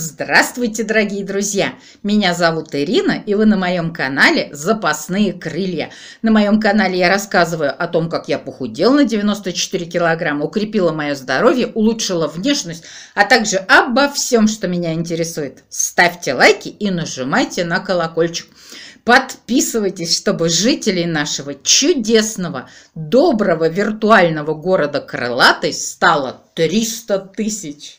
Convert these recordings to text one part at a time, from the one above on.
Здравствуйте, дорогие друзья! Меня зовут Ирина, и вы на моем канале «Запасные крылья». На моем канале я рассказываю о том, как я похудела на 94 килограмма, укрепила мое здоровье, улучшила внешность, а также обо всем, что меня интересует. Ставьте лайки и нажимайте на колокольчик. Подписывайтесь, чтобы жителей нашего чудесного, доброго виртуального города Крылатой стало 300 тысяч.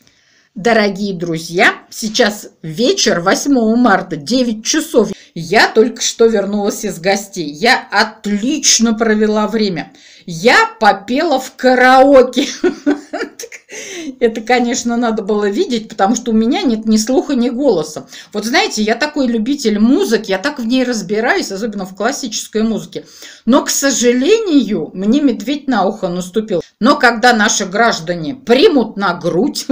Дорогие друзья, сейчас вечер 8 марта, 9 часов. Я только что вернулась из гостей. Я отлично провела время. Я попела в караоке. Это, конечно, надо было видеть, потому что у меня нет ни слуха, ни голоса. Вот знаете, я такой любитель музыки, я так в ней разбираюсь, особенно в классической музыке. Но, к сожалению, мне медведь на ухо наступил. Но когда наши граждане примут на грудь,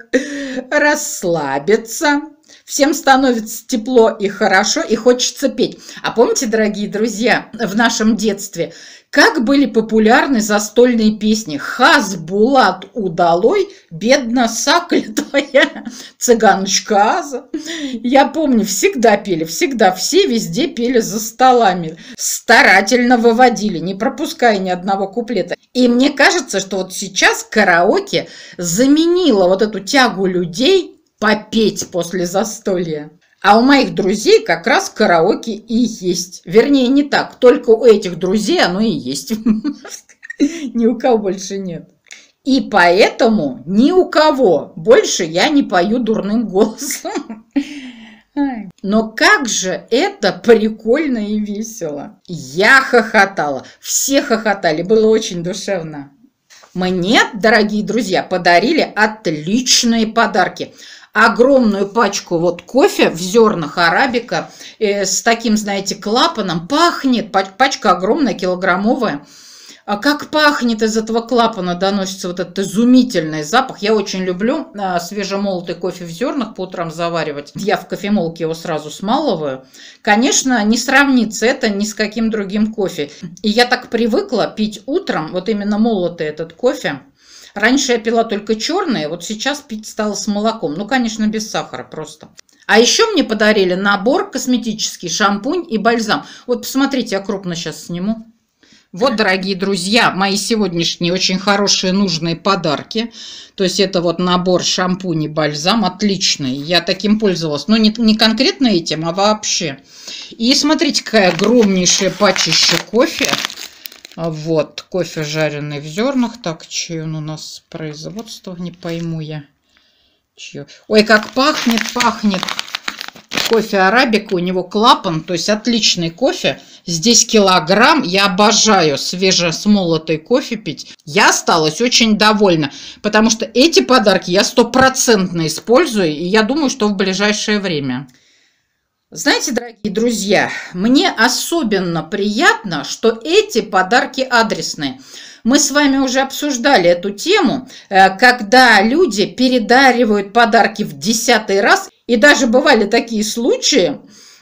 расслабятся, всем становится тепло и хорошо, и хочется петь. А помните, дорогие друзья, в нашем детстве, как были популярны застольные песни «Хаз Булат удалой, бедна сакля твоя, цыганочка Аза». Я помню, всегда пели, всегда, все везде пели за столами. Старательно выводили, не пропуская ни одного куплета. И мне кажется, что вот сейчас караоке заменило вот эту тягу людей попеть после застолья. А у моих друзей как раз караоке и есть. Вернее, не так, только у этих друзей оно и есть. Ни у кого больше нет. И поэтому ни у кого больше я не пою дурным голосом. Но как же это прикольно и весело. Я хохотала, все хохотали, было очень душевно. Мне, дорогие друзья, подарили отличные подарки огромную пачку вот кофе в зернах арабика э, с таким, знаете, клапаном. Пахнет, пачка огромная, килограммовая. А как пахнет из этого клапана, доносится вот этот изумительный запах. Я очень люблю а, свежемолотый кофе в зернах по утрам заваривать. Я в кофемолке его сразу смалываю. Конечно, не сравнится это ни с каким другим кофе. И я так привыкла пить утром вот именно молотый этот кофе. Раньше я пила только черные, вот сейчас пить стала с молоком. Ну, конечно, без сахара просто. А еще мне подарили набор косметический, шампунь и бальзам. Вот посмотрите, я крупно сейчас сниму. Вот, дорогие друзья, мои сегодняшние очень хорошие нужные подарки. То есть это вот набор шампунь и бальзам отличный. Я таким пользовалась. Но не, не конкретно этим, а вообще. И смотрите, какая огромнейшая пачища кофе. А вот, кофе жареный в зернах. Так, чье он у нас производство, не пойму я. Чье. Ой, как пахнет, пахнет. Кофе арабика, у него клапан, то есть отличный кофе. Здесь килограмм, я обожаю свежесмолотый кофе пить. Я осталась очень довольна, потому что эти подарки я стопроцентно использую, и я думаю, что в ближайшее время. Знаете, дорогие друзья, мне особенно приятно, что эти подарки адресные. Мы с вами уже обсуждали эту тему, э, когда люди передаривают подарки в десятый раз. И даже бывали такие случаи,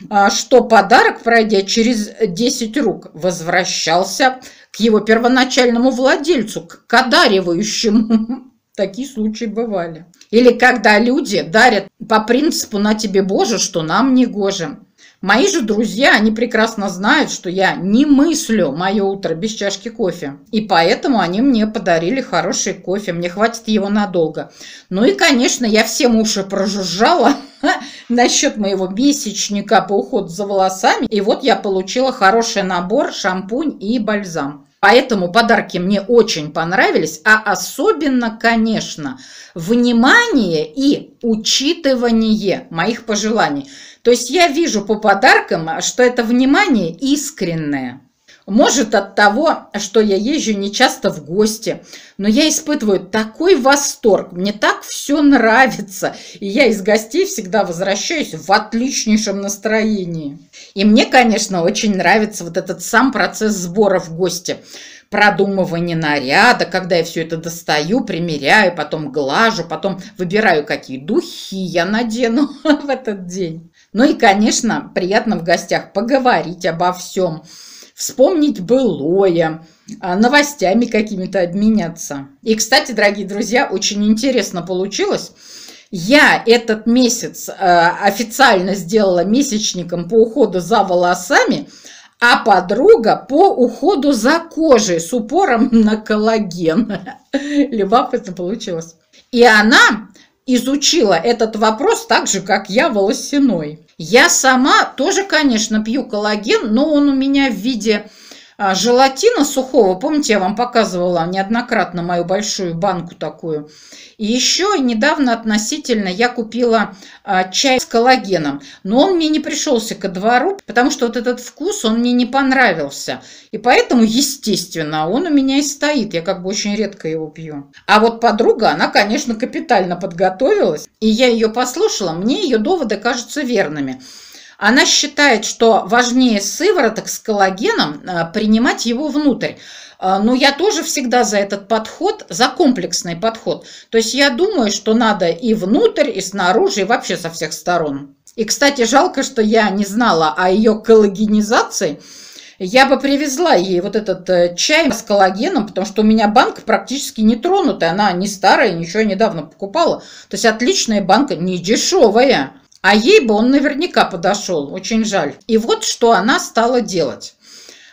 э, что подарок, пройдя через 10 рук, возвращался к его первоначальному владельцу, к одаривающему. Такие случаи бывали. Или когда люди дарят по принципу «на тебе Боже, что нам не гоже». Мои же друзья, они прекрасно знают, что я не мыслю мое утро без чашки кофе. И поэтому они мне подарили хороший кофе. Мне хватит его надолго. Ну и, конечно, я всем уши прожужжала насчет моего месячника по уходу за волосами. И вот я получила хороший набор шампунь и бальзам. Поэтому подарки мне очень понравились, а особенно, конечно, внимание и учитывание моих пожеланий. То есть я вижу по подаркам, что это внимание искреннее. Может от того, что я езжу не часто в гости, но я испытываю такой восторг, мне так все нравится, и я из гостей всегда возвращаюсь в отличнейшем настроении. И мне, конечно, очень нравится вот этот сам процесс сбора в гости продумывание наряда, когда я все это достаю, примеряю, потом глажу, потом выбираю, какие духи я надену в этот день. Ну и, конечно, приятно в гостях поговорить обо всем вспомнить былое, а, новостями какими-то обменяться. И, кстати, дорогие друзья, очень интересно получилось. Я этот месяц э, официально сделала месячником по уходу за волосами, а подруга по уходу за кожей с упором на коллаген. Любопытно получилось. И она изучила этот вопрос так же, как я волосяной. Я сама тоже, конечно, пью коллаген, но он у меня в виде желатина сухого. Помните, я вам показывала неоднократно мою большую банку такую. И еще недавно относительно я купила а, чай с коллагеном. Но он мне не пришелся ко двору, потому что вот этот вкус, он мне не понравился. И поэтому, естественно, он у меня и стоит. Я как бы очень редко его пью. А вот подруга, она, конечно, капитально подготовилась. И я ее послушала. Мне ее доводы кажутся верными. Она считает, что важнее сывороток с коллагеном а, принимать его внутрь. А, но я тоже всегда за этот подход, за комплексный подход. То есть я думаю, что надо и внутрь, и снаружи, и вообще со всех сторон. И, кстати, жалко, что я не знала о ее коллагенизации. Я бы привезла ей вот этот э, чай с коллагеном, потому что у меня банка практически не тронутая. Она не старая, ничего недавно покупала. То есть отличная банка, не дешевая. А ей бы он наверняка подошел, очень жаль. И вот что она стала делать.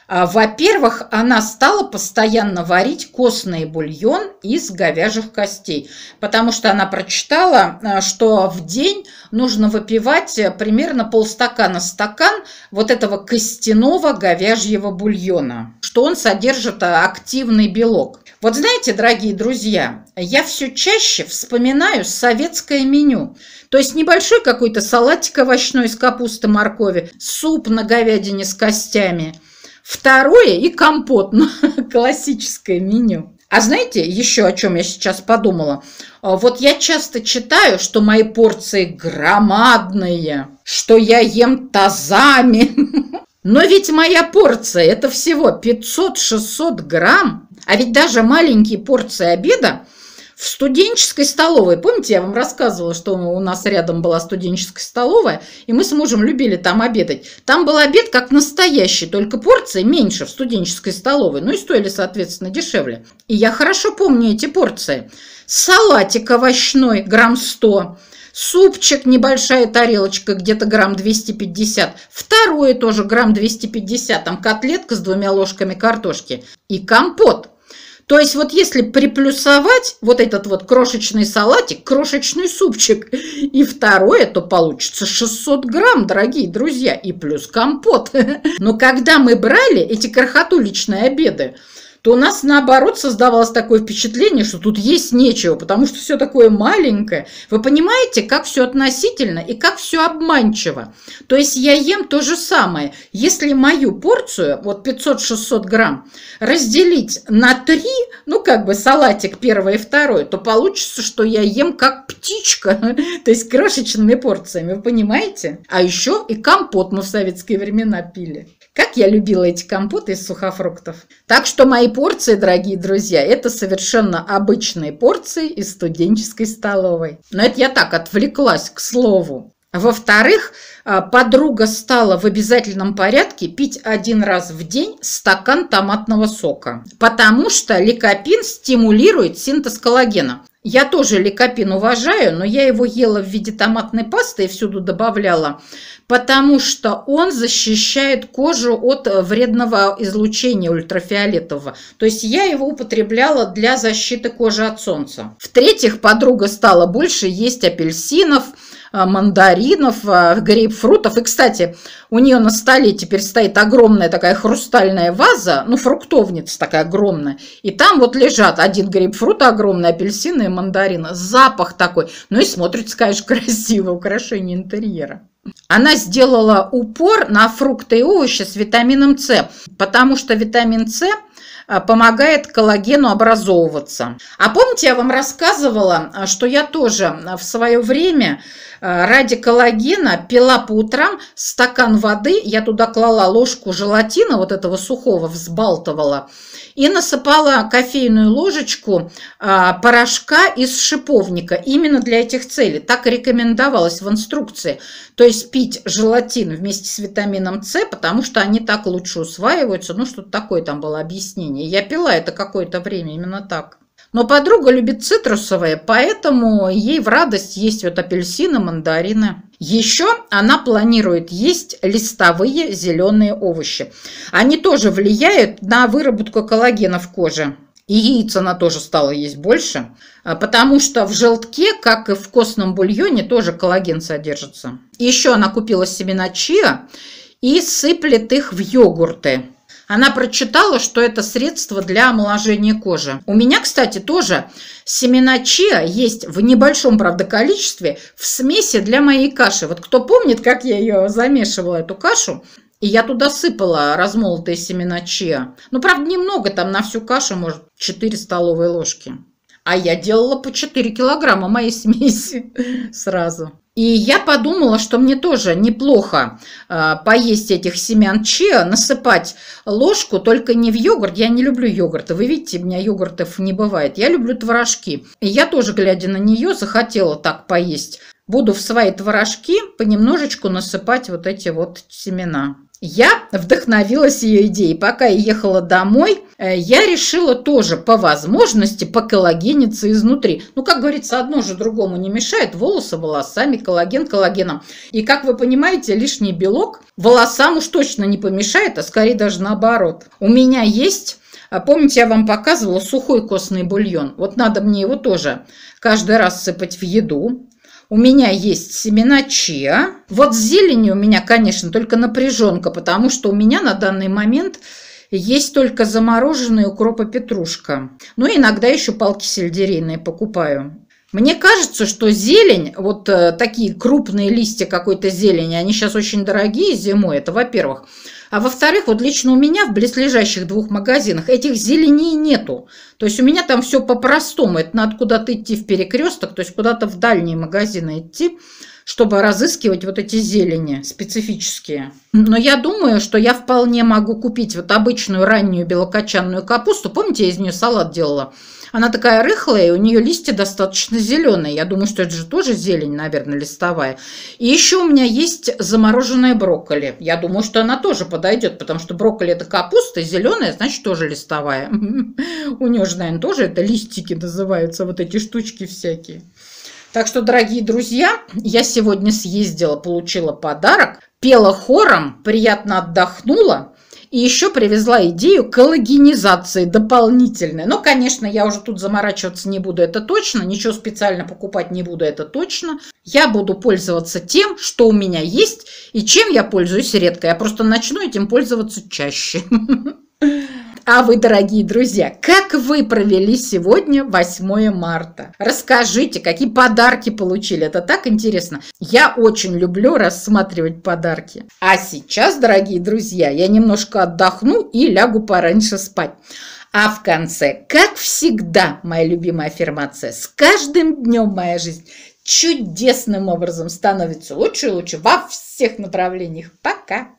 А, во-первых, она стала постоянно варить костный бульон из говяжьих костей, потому что она прочитала, а, что в день нужно выпивать э, примерно полстакана стакан вот этого костяного говяжьего бульона, что он содержит а, активный белок. Вот знаете, дорогие друзья, я все чаще вспоминаю советское меню. То есть небольшой какой-то салатик овощной из капусты, моркови, суп на говядине с костями. Второе и компот, ну, классическое меню. А знаете, еще о чем я сейчас подумала? А, вот я часто читаю, что мои порции громадные, что я ем тазами. Но ведь моя порция – это всего 500-600 грамм. А ведь даже маленькие порции обеда в студенческой столовой, помните, я вам рассказывала, что у нас рядом была студенческая столовая, и мы с мужем любили там обедать. Там был обед как настоящий, только порции меньше в студенческой столовой, ну и стоили, соответственно, дешевле. И я хорошо помню эти порции. Салатик овощной, грамм 100, супчик, небольшая тарелочка, где-то грамм 250, второе тоже грамм 250, там котлетка с двумя ложками картошки и компот – то есть вот если приплюсовать вот этот вот крошечный салатик, крошечный супчик и второе, то получится 600 грамм, дорогие друзья, и плюс компот. Но когда мы брали эти крохотуличные обеды, то у нас наоборот создавалось такое впечатление, что тут есть нечего, потому что все такое маленькое. Вы понимаете, как все относительно и как все обманчиво. То есть я ем то же самое. Если мою порцию, вот 500-600 грамм, разделить на три, ну как бы салатик первый и второй, то получится, что я ем как птичка, то есть крошечными порциями, вы понимаете? А еще и компот мы в советские времена пили. Как я любила эти компоты из сухофруктов. Так что мои порции, дорогие друзья, это совершенно обычные порции из студенческой столовой. Но это я так отвлеклась к слову. Во-вторых, а, подруга стала в обязательном порядке пить один раз в день стакан томатного сока, потому что ликопин стимулирует синтез коллагена. Я тоже ликопин уважаю, но я его ела в виде томатной пасты и всюду добавляла, потому что он защищает кожу от вредного излучения ультрафиолетового. То есть я его употребляла для защиты кожи от солнца. В-третьих, подруга стала больше есть апельсинов, мандаринов, а, грейпфрутов. И, кстати, у нее на столе теперь стоит огромная такая хрустальная ваза, ну, фруктовница такая огромная. И там вот лежат один грейпфрут огромный, апельсины и мандарины. Запах такой. Ну и смотрится, конечно, красиво, украшение интерьера. Она сделала упор на фрукты и овощи с витамином С, потому что витамин С а, помогает коллагену образовываться. А помните, я вам рассказывала, что я тоже в свое время Э, ради коллагена пила по утрам стакан воды, я туда клала ложку желатина, вот этого сухого, взбалтывала, и насыпала кофейную ложечку порошка из шиповника именно для этих целей. Так рекомендовалось в инструкции. То есть пить желатин вместе с витамином С, потому что они так лучше усваиваются. Ну, что-то такое там было объяснение. Я пила это какое-то время именно так. Но подруга любит цитрусовые, поэтому ей в радость есть вот апельсины, мандарины. Еще она планирует есть листовые зеленые овощи. Они тоже влияют на выработку коллагена в коже. И яиц она тоже стала есть больше, а, потому что в желтке, как и в костном бульоне, тоже коллаген содержится. еще она купила семена чиа и сыплет их в йогурты. Она прочитала, что это средство для омоложения кожи. У меня, кстати, тоже семена чиа есть в небольшом, правда, количестве в смеси для моей каши. Вот кто помнит, как я ее замешивала, эту кашу, и я туда сыпала размолотые семена чиа. Ну, правда, немного, там на всю кашу, может, 4 столовые ложки. А я делала по 4 килограмма моей смеси сразу. И я подумала, что мне тоже неплохо э, поесть этих семян чиа, насыпать ложку, только не в йогурт. Я не люблю йогурты. Вы видите, у меня йогуртов не бывает. Я люблю творожки. И я тоже, глядя на нее, захотела так поесть. Буду в свои творожки понемножечку насыпать вот эти вот семена. Я вдохновилась ее идеей. Пока я ехала домой, э, я решила тоже по возможности поколлагениться изнутри. Ну, как говорится, одно же другому не мешает. Волосы волосами, коллаген коллагеном. И, как вы понимаете, лишний белок волосам уж точно не помешает, а скорее даже наоборот. У меня есть... А помните, я вам показывала сухой костный бульон? Вот надо мне его тоже каждый раз сыпать в еду. У меня есть семена чиа. Вот с зеленью у меня, конечно, только напряженка, потому что у меня на данный момент есть только замороженная укропа петрушка. Ну, иногда еще палки сельдерейные покупаю. Мне кажется, что зелень, вот э, такие крупные листья какой-то зелени, они сейчас очень дорогие зимой, это во-первых. А во-вторых, вот лично у меня в близлежащих двух магазинах этих зеленей нету. То есть у меня там все по-простому. Это надо куда-то идти в перекресток, то есть куда-то в дальние магазины идти, чтобы разыскивать вот эти зелени специфические. Но я думаю, что я вполне могу купить вот обычную раннюю белокочанную капусту. Помните, я из нее салат делала? Она такая рыхлая, у нее листья достаточно зеленые. Я думаю, что это же тоже зелень, наверное, листовая. И еще у меня есть замороженная брокколи. Я думаю, что она тоже подойдет, потому что брокколи это капуста, зеленая, значит, тоже листовая. У нее же, наверное, тоже это листики называются, вот эти штучки всякие. Так что, дорогие друзья, я сегодня съездила, получила подарок, пела хором, приятно отдохнула. И еще привезла идею коллагенизации дополнительной. Но, конечно, я уже тут заморачиваться не буду, это точно. Ничего специально покупать не буду, это точно. Я буду пользоваться тем, что у меня есть, и чем я пользуюсь редко. Я просто начну этим пользоваться чаще. А вы, дорогие друзья, как вы провели сегодня 8 марта? Расскажите, какие подарки получили. Это так интересно. Я очень люблю рассматривать подарки. А сейчас, дорогие друзья, я немножко отдохну и лягу пораньше спать. А в конце, как всегда, моя любимая аффирмация, с каждым днем моя жизнь чудесным образом становится лучше и лучше во всех направлениях. Пока!